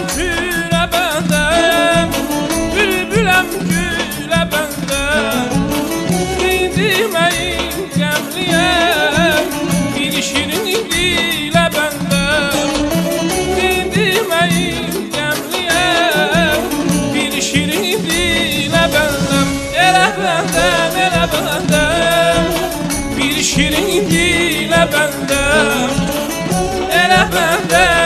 Arasam külə bəndəyəm Bülbüləm gülə bəndəyəm İndi məyin qəmliyəm Bir şirin dilə bəndəyəm İndi məyin qəmliyəm Bir şirin dilə bəndəm Elə bəndəm, elə bəndəm Bir şirin dilə bəndəm Elə bəndəm,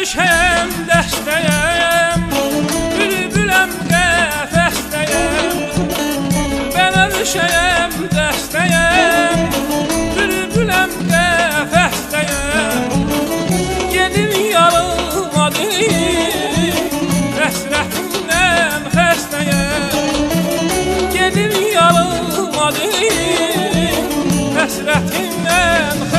Ölüşəm dəstəyəm Bülbüləm qəfəsdəyəm Ben ölüşəm dəstəyəm Bülbüləm qəfəsdəyəm Gedim yalıma deyim Həsrətimdən xəstəyəm Gedim yalıma deyim Həsrətimdən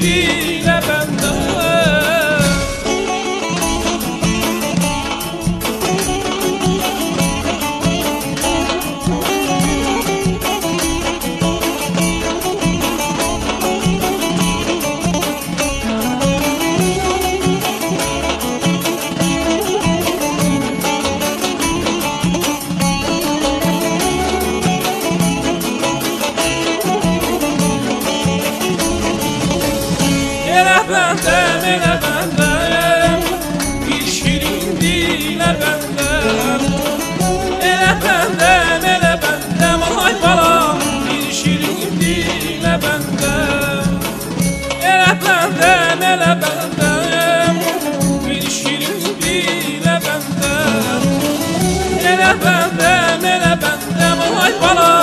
Hindi benden ele benden İşkirin dile benden Ele benden ele benden Ay balam İşkirin dile benden Ele benden ele benden İşkirin dile benden Ele benden ele benden Ay balam